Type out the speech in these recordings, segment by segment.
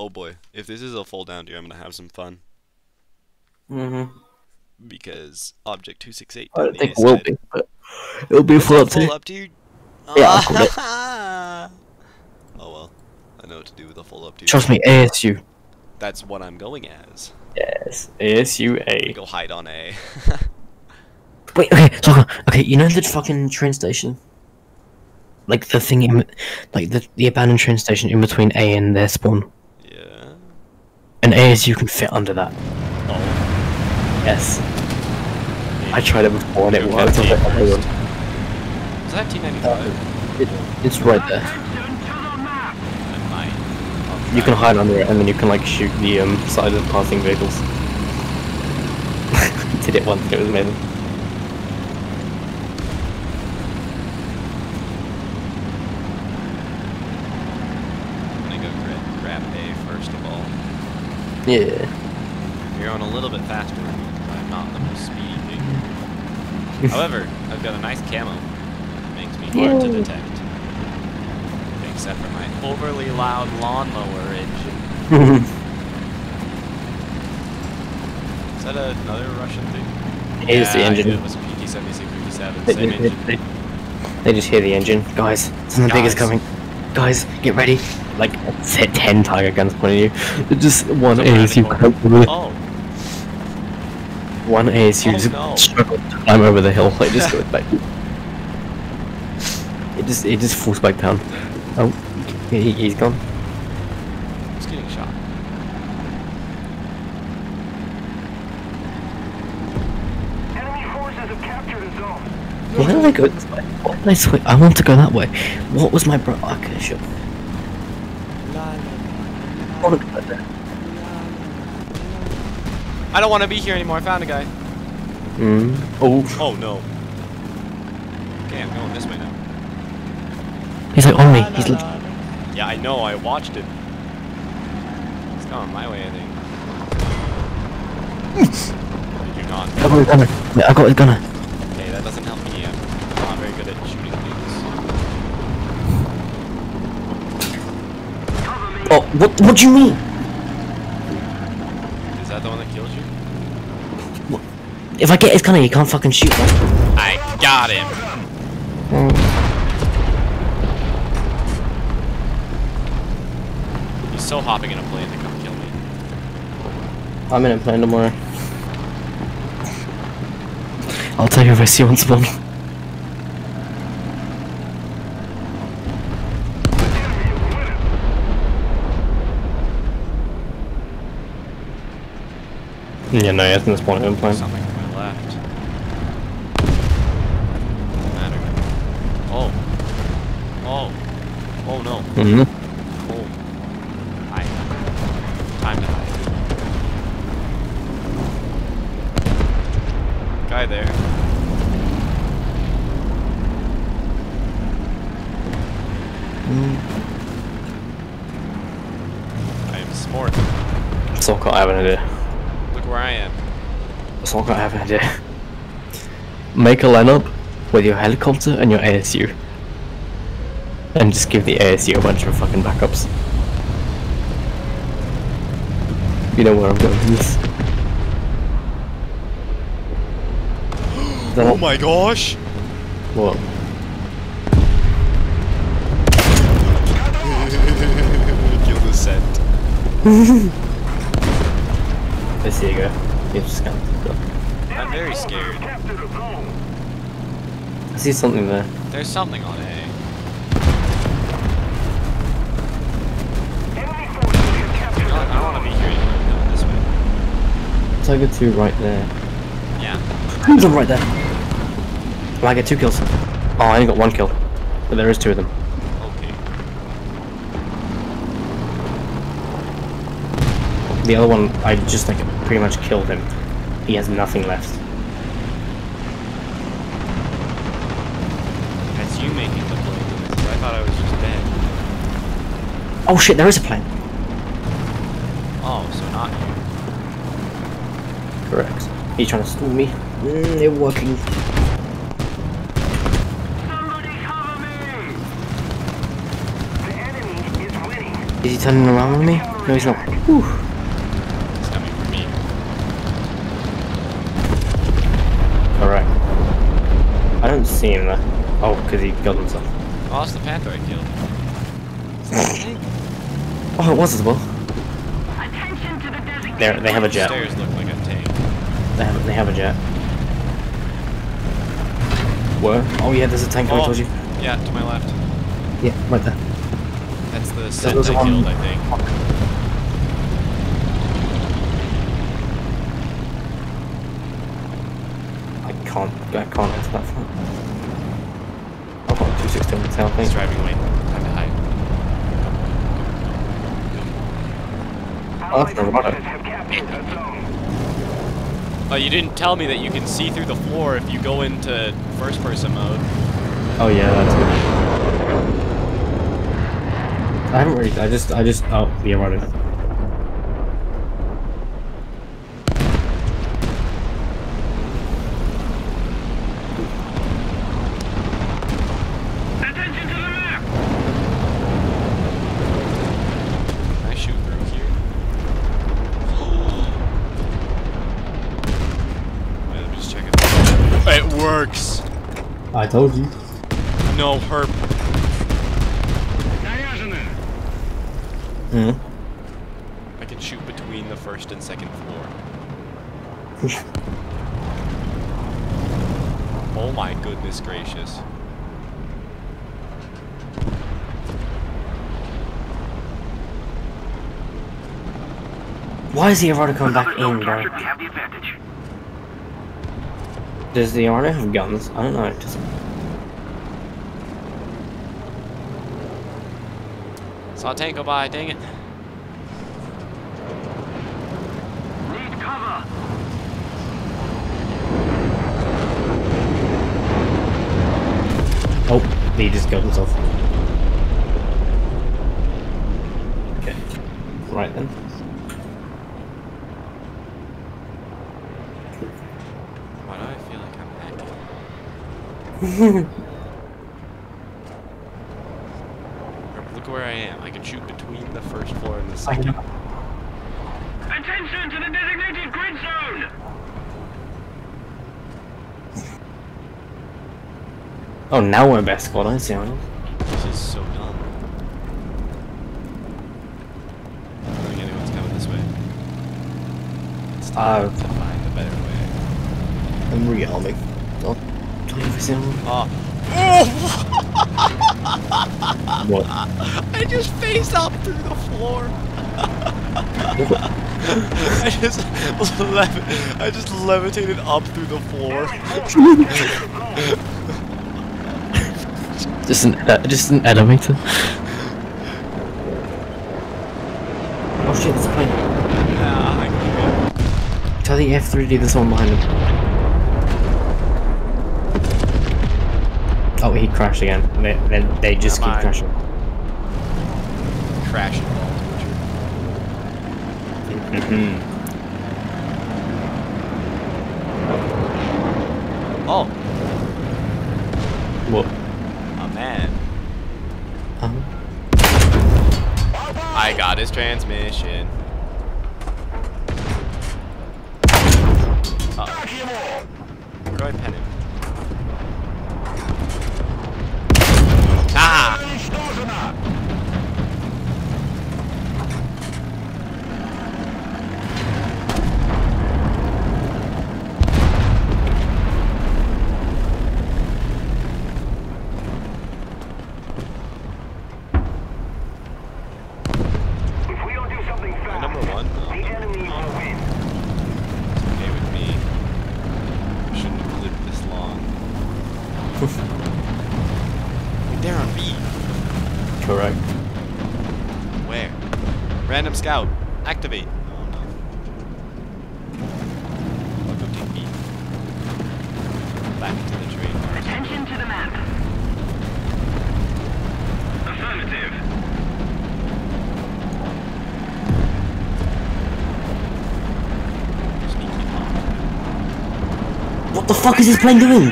Oh boy, if this is a full downtier, I'm gonna have some fun Mm-hmm. because Object Two Six Eight. I don't think it will be, but it'll be full up Full uptier. Yeah, I called it. oh well, I know what to do with a full uptier. Trust me, ASU. That's what I'm going as. Yes, ASU A. Go hide on A. Wait, okay, so okay, you know the fucking train station, like the thing in, like the the abandoned train station in between A and their spawn. Yeah. An you can fit under that. Oh. Yes, I tried it before and it Okay, worked. I was like, oh my Is that T95? It, it's right there. I might. I'll You can hide under it and then you can like shoot the um side of passing vehicles. Did it once, it was amazing. I'm gonna go grab, grab A first of all. Yeah. You're going a little bit faster than me. but I'm not the most speedy thing. However, I've got a nice camo. That makes me hard to detect. Except for my overly loud lawnmower engine. Is that another Russian thing? The Yeah, I engine. It was a PT-7657, They, same engine. they, they just hear the engine. Guys, something big is coming. Guys, get ready. Like, set 10 tiger guns pointing at you. Just one So ASU radical. comes over- Oh, One ASU Oh, just no. struggles to climb over the hill. It just goes back. It just, it just falls back down. Oh, he, he's gone. it's getting shot. Enemy forces have captured a zone. Why did I go this way? Why did I swear? I want to go that way. What was my bro? Okay, sure. I want to go there. I don't want to be here anymore. I found a guy. Mm. Oh, Oh no. Okay, I'm going this way now. he's like on me. He's like, Yeah, I know. I watched it. He's going my way, I think. Did you not? I got his gunner. Wait, I got his gunner. Okay, that doesn't help me. I'm not very good at shooting things. Oh, what? What do you mean? Is that the one that killed you? If I get his gunner, you can't fucking shoot. I got him. Hmm. He's still hopping in a plane to come kill me. I'm in a plane tomorrow. I'll tell you if I see one spawn. Yeah, no, he hasn't spawned in a plane. Something to my left. Matter. Oh. Oh. Oh no. Mm-hmm. Oh. Hi. Time to hide. Guy there. I am smart. So I have an idea. Look where I am. So I have an idea. Make a lineup with your helicopter and your ASU. And just give the ASU a bunch of fucking backups. You know where I'm going with this. Oh my gosh! What? Kill the scent. There you go. You're just can't. I'm very scared. Captured a zone. I see something there. There's something on A. Enemy forces have captured You know what? I want to be here. No, this way. Tiger 2 right there. Yeah. Who's on right there? Well, I get two kills. Oh, I only got one kill. But there is two of them. Okay. The other one, I just like pretty much killed him. He has nothing left. That's you making the play. I thought I was just dead. Oh shit, there is a plane. Oh, so not you. Correct. He's trying to stall me. Mm, they're working. Somebody cover me! The enemy is winning. Is he turning around on me? No, he's not. Whew. It's coming for me. Alright. I don't see him there. Oh, because he killed himself. Oh, it's the panther I killed. Oh, it was as well. Attention to the designated There, they have a jet. Stairs look like a tank. They have, they have a jet. Where? Oh yeah, there's a tank. I Oh. told you. Yeah, to my left. Yeah, right there. That's the There set was I one- killed, I think. I can't. I can't enter that front. I've got 216 tail He's driving away. Time to hide. Oh, that's the Allied rudder. forces have captured a zone. Oh, you didn't tell me that you can see through the floor if you go into first person mode. Oh yeah, that's good. I haven't really. I just. I just. Oh, yeah, right. Attention to the map! Can I shoot through here? Wait, let me just check it. It works! I told you. No, herp. Hmm. I can shoot between the first and second floor. Oh my goodness gracious. Why is the Arado coming back in, bro? captured, we have the advantage. Does the Arado have guns? I don't know. It doesn't. Saw a tank go by, dang it. Need cover. Oh, he just killed himself. Okay. Right then. Why do I feel like I'm hacking? Look where I am. I can shoot between the first floor and the I second. Attention to the designated grid zone! Oh, now we're best squad. I see how. This is so dumb. I don't think anyone's coming this way. It's time Uh, to find a better way. I'm rearming. Don't, don't you ever see him? Oh. What? I just face up through the floor. I just lev- I just levitated up through the floor. just an uh, just an elevator. Oh shit, there's a plane. Nah, I can Tell the F3D there's one behind him. Oh, he crashed again. They, they, they just Am keep I- crashing. crash and ball torture. Mm-hmm. Oh, What? a man. Um, I got his transmission. Uh, where do I pen him? Random scout. Activate. Oh no. I'll go take B. Back to the train. Attention to the map. Affirmative. What the fuck is this plane doing?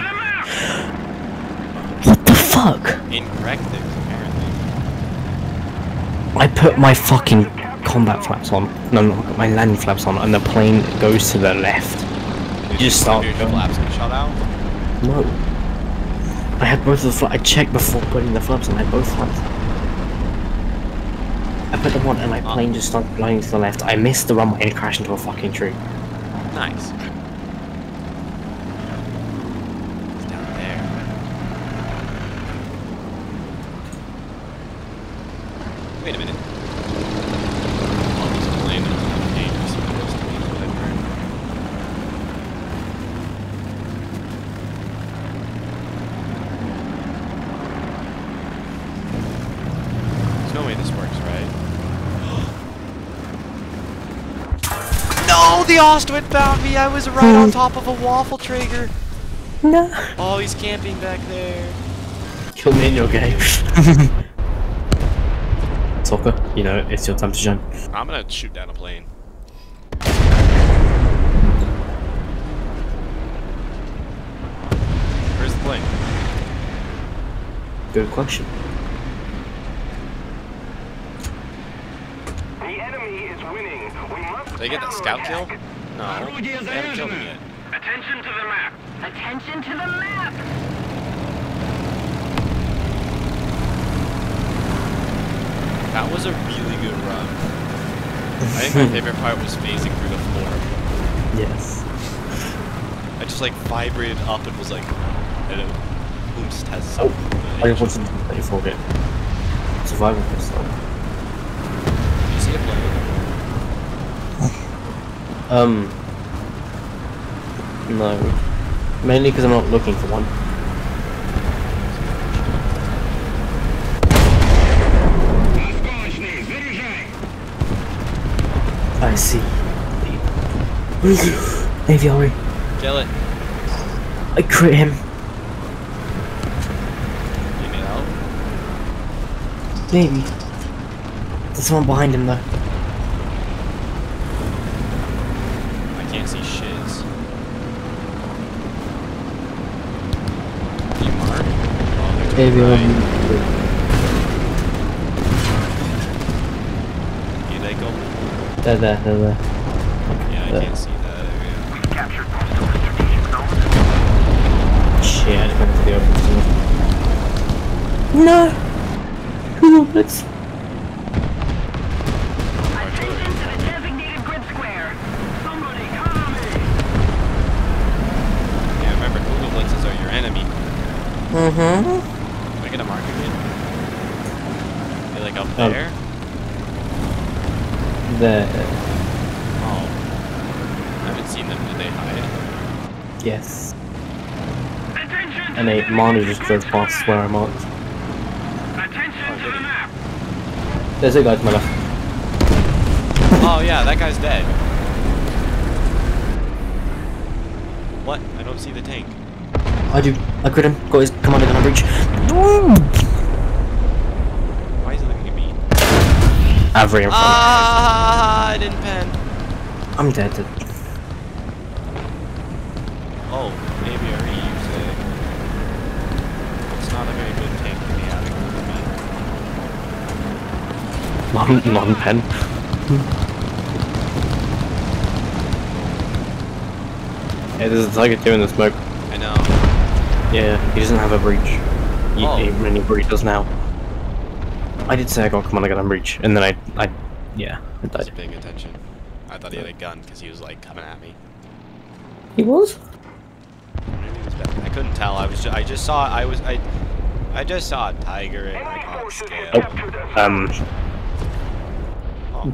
What the fuck? Incorrect apparently. I put my fucking combat flaps on. No, no, I got my landing flaps on, and the plane goes to the left. Did just start your flaps get shot out? No. I had both of the flaps. I checked before putting the flaps on. I had both flaps. I put them on, and my Ah. plane just started flying to the left. I missed the runway and crashed into a fucking tree. Nice. It's down there. Wait a minute. Oh, there's a plane that's not dangerously close to me, is what I've heard. There's no way this works, right? no, the Ostwind found me. I was right on top of a Waffenträger. No. Oh, he's camping back there. Kill me in your game. Soccer, you know, it's your time to shine. I'm gonna shoot down a plane. Where's the plane? Good question. The enemy is winning. We must Did I get that scout kill? No. They haven't killed me yet. Attention to the map. Attention to the map! That was a really good run. I think my favorite part was phasing through the floor. Yes. I just like vibrated up and was like, hello. Oops, has Oh, some. I just wanted to play for it. Survival pistol. You see a plane? Um. No. Mainly because I'm not looking for one. I see. Maybe. AVRE. Kill it. I crit him. You need help? Maybe. There's someone behind him though. I can't see shiz. You mark? They're to the. You they go? They're there, they're there. Yeah, I Yeah. can't see that area. We've captured most of strategic zones. Shit, I just went to the open zone. No! Let's. Attention to the designated grid square! Somebody cover me. Yeah, remember, Kugelblitzes are your enemy. Mm-hmm. Am I gonna mark again? They're like up Um, there? There. Oh. I haven't seen them. Did they hide? Yes. Attention to And a the Marnie just drove past where I'm marked. Attention to the map. There's a guy to my left. Oh yeah, that guy's dead. What? I don't see the tank. I do. I crit him. Got his commander gun breach. Why is he looking at me? AVRE in front. Ah, I didn't pen. I'm dead. Oh, maybe I reused it. It's not a very good tank to be having with me. Non, non pen. Yeah, there's a tiger too in the smoke. I know. Yeah, he doesn't have a breach. He, Oh. he really breach does now. I did say oh, come on, I got commander gun breach, and then I, I, yeah, I I was paying attention. I thought he had a gun because he was like coming at me. He was. Maybe he was back. I couldn't tell. I was. Ju- I just saw. I was. I. I just saw a tiger and I Enemy got forces scared. have captured a zone. Um. Oh.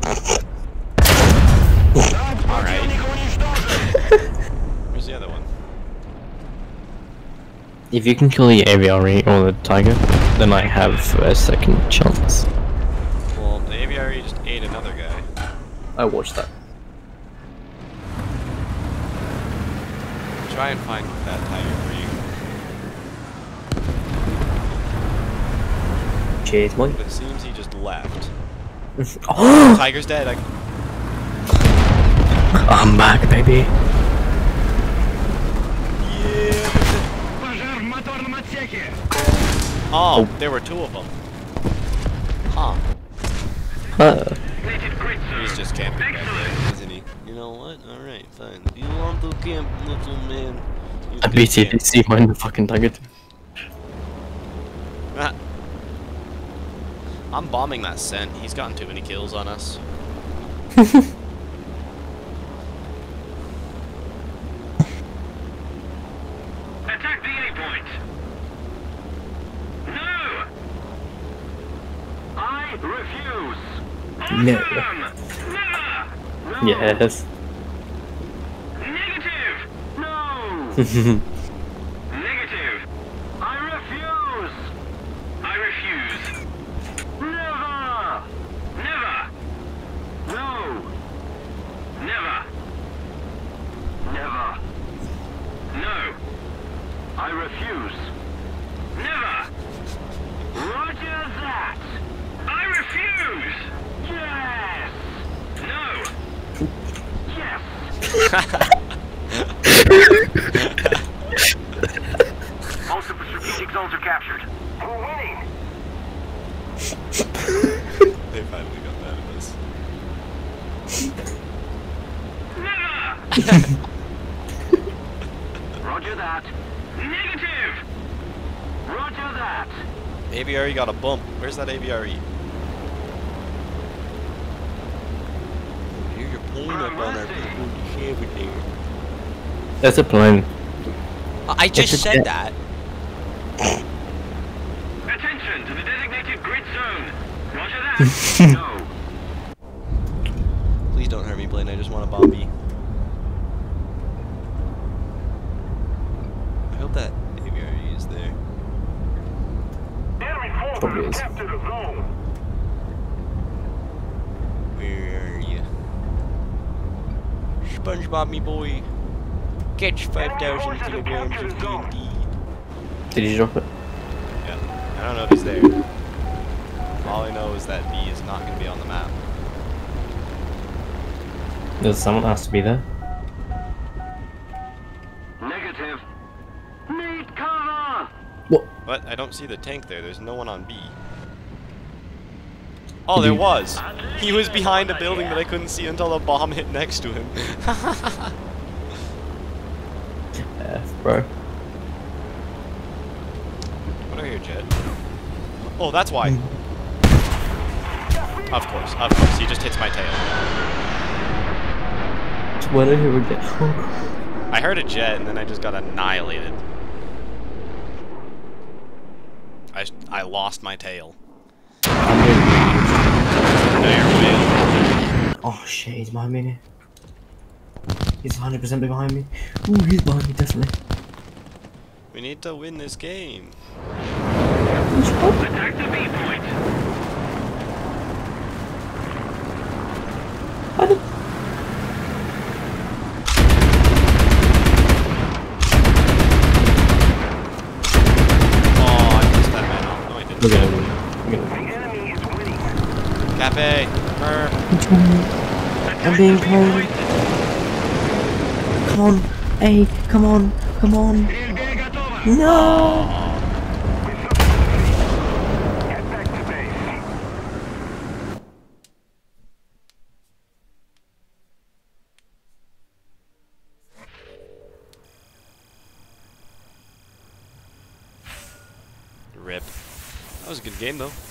Alright. Where's the other one? If you can kill the AVRE or the tiger, then I have a second chance. Well, the AVRE just ate another guy. I watched that. Try and find that tire for you. Cheers, mate. It seems he just left. oh! Tiger's dead. I... I'm back, baby. Yeah. Oh, there were two of them. Huh. Huh. He's just camping back there, isn't he? You know what? Alright, fine. You want to camp, little man. you I beat you. camp. See mine the fucking target. Ah. I'm bombing that scent. He's gotten too many kills on us. Attack the A point. No. I refuse. No. Yes. Negative. No. Negative. I refuse. I refuse. Never. Never. No. Never. Never. No. I refuse. Never. Roger that. I refuse. Yes. No. Yes. Most of the strategic zones are captured. We're winning. They finally got mad at us. Roger that. Negative! Roger that. AVRE got a bump. Where's that AVRE? Here's a plane up on our people there. That's a plane. I just just said said that. Attention to the designated grid zone. Roger that. no. Please don't hurt me, plane. I just want to bomb you. I hope that AVRE is there. Enemy Probably forces is. captured a zone. Where are you? SpongeBob, me boy. Catch 5,000 kilograms of TNT. Did you drop it? Yeah. I don't know if he's there. All I know is that B is not going to be on the map. Does someone has to be there. Negative. Need cover. What? But I don't see the tank there. There's no one on B. Oh, there was. He was behind a building that I couldn't see until a bomb hit next to him. F, bro. what are your jet? Oh, that's why. Hmm. Of course, of course. He just hits my tail. When did he would get? I heard a jet and then I just got annihilated. I, I lost my tail. There, Oh shit, he's behind me. He's 100% behind me. Ooh, he's behind me, definitely. We need to win this game. Attack the B point. Oh, I missed that man. No, I didn't. Look at him. Look at him. The enemy is winning. Cafe. Mer. I'm being told. Come on. Hey, come on. Come on. No! Get back to base. Rip. That was a good game, though.